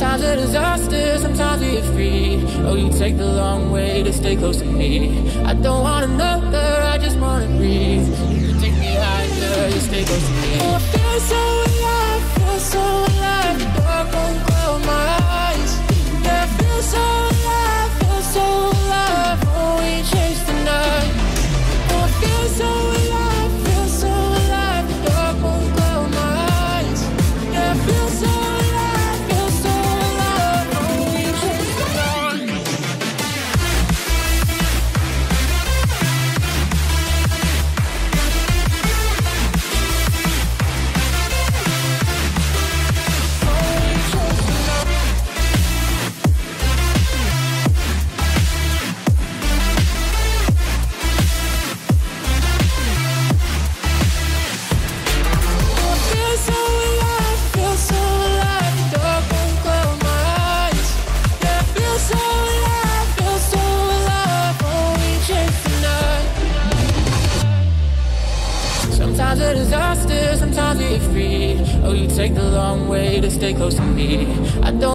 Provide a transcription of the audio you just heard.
Sometimes a disaster, sometimes we are free. Oh, you take the long way to stay close to me. I don't want another, I just wanna breathe. You take me higher, you stay close to me. Oh, I feel so Sometimes a disaster, sometimes we're free. Oh, you take the long way to stay close to me. I don't.